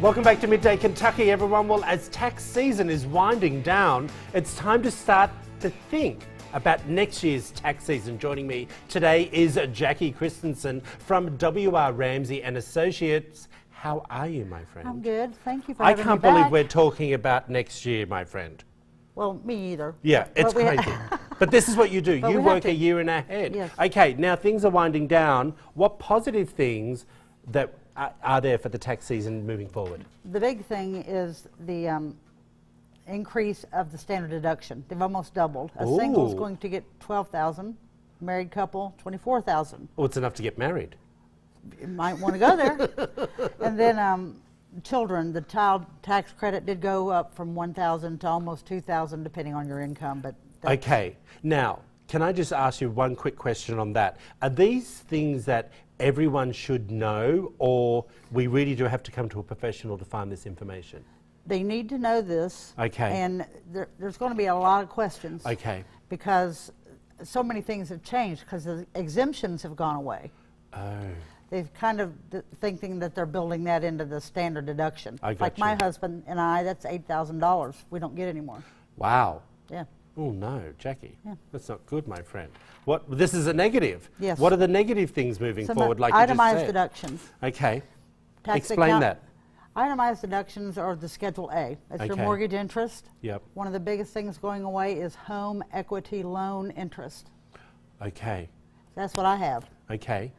Welcome back to Midday Kentucky, everyone. Well, as tax season is winding down, it's time to start to think about next year's tax season. Joining me today is Jackie Christiansen from WR Ramsey and Associates. How are you, my friend? I'm good. Thank you for I having can't me back. believe we're talking about next year, my friend. Well, me either. Yeah, it's But we- crazy. but this is what you do. But You we have work to. a year and ahead. Yes. Okay, now things are winding down. What positive things that are, there for the tax season moving forward? The big thing is the um, increase of the standard deduction. They've almost doubled. A single's Ooh. going to get 12000 married couple, 24000 Oh, it's enough to get married. You might want to go there. and then um, children, the child tax credit did go up from 1000 to almost 2000 depending on your income. But Okay, now, can I just ask you one quick question on that? Are these things that everyone should know, or we really do have to come to a professional to find this information? they need to know this. Okay. And there, there's going to be a lot of questions. Okay. because so many things have changed because the exemptions have gone away. Oh, They've kind of th- thinking that they're building that into the standard deduction. I like my husband and I, that's eight thousand dollars. We don't get anymore. wow. Yeah. Oh no, Jackie, Yeah. that's not good, my friend. What? This is a negative. Yes. What are the negative things moving Some forward? Like you itemized deductions. Okay. Tax Explain account- that. Itemized deductions are the Schedule A. It's your mortgage interest. Yep. One of the biggest things going away is home equity loan interest. Okay. That's what I have. Okay.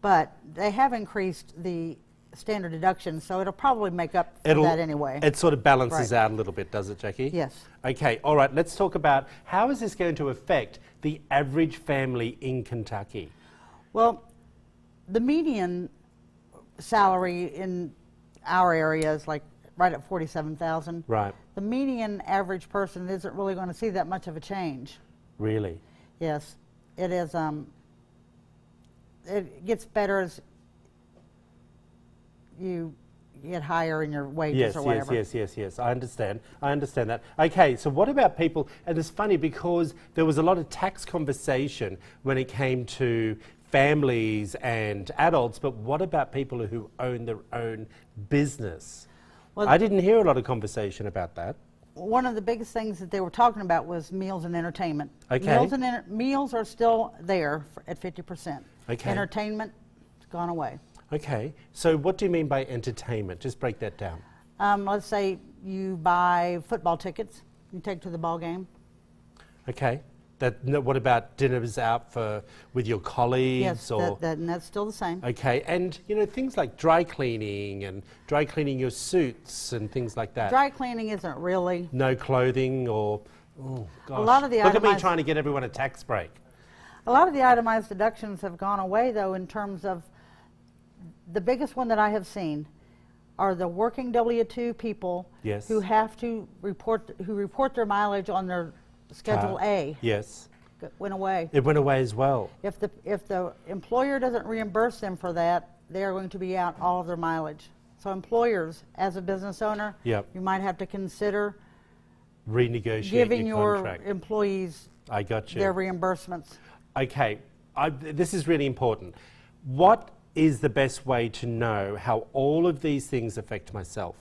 But they have increased the standard deduction, so it'll probably make up for It'll, that anyway. It sort of balances Right. out a little bit, does it, Jackie? Yes. Okay, all right, let's talk about how is this going to affect the average family in Kentucky? Well, the median salary in our area is like right at forty-seven thousand. Right, The median average person isn't really going to see that much of a change. really? Yes, it is. Um, it gets better as you get higher in your wages Yes, or yes, whatever. yes, yes, yes. I understand. I understand that. Okay, so what about people? And it's funny because there was a lot of tax conversation when it came to families and adults, but what about people who own their own business? Well- I didn't hear a lot of conversation about that. One of the biggest things that they were talking about was meals and entertainment. Okay. Meals and meals are still there for, at fifty percent. Okay. Entertainment, has gone away. Okay, so what do you mean by entertainment? Just break that down. Um, let's say you buy football tickets, you take to the ball game. Okay. That, no, what about dinners out for with your colleagues Yes, or that, that, and that's still the same. Okay, and you know things like dry cleaning and dry cleaning your suits and things like that. Dry cleaning isn't really. no clothing or oh gosh. lot of the Look at me trying to get everyone a tax break. A lot of the itemized deductions have gone away, though, in terms of the biggest one that I have seen are the working W two people Yes. who have to report who report their mileage on their Schedule Car- A. Yes, G- Went away. it went away as well. If the if the employer doesn't reimburse them for that, they are going to be out all of their mileage. So employers, as a business owner, Yep. you might have to consider renegotiating giving your your contract. employees I got you. their reimbursements. Okay, I, this is really important. What is the best way to know how all of these things affect myself?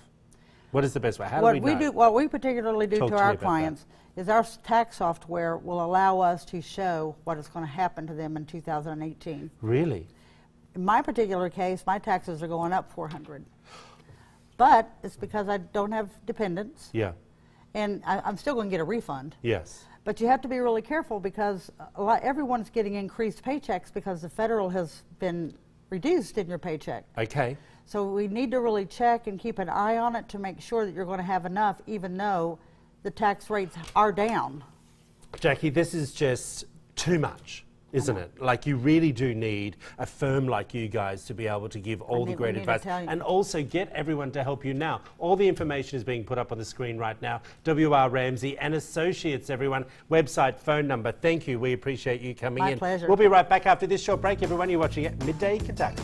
What is the best way? How what do we, know? do, what we particularly do Talk to to our clients is our tax software will allow us to show what is going to happen to them in 2018. Really? In my particular case, my taxes are going up 400, but it's because I don't have dependents, Yeah. and I, I'm still going to get a refund. Yes. But you have to be really careful because a lot, everyone's getting increased paychecks because the federal has been reduced in your paycheck. Okay. So we need to really check and keep an eye on it to make sure that you're going to have enough, even though the tax rates are down. Jackie, this is just too much, isn't it? Like you really do need a firm like you guys to be able to give all the great advice and also get everyone to help you now. All the information is being put up on the screen right now. WR Ramsey and Associates, everyone. Website, phone number. Thank you. We appreciate you coming My in. pleasure. We'll be right back after this short break. Everyone, you're watching it Midday Kentucky.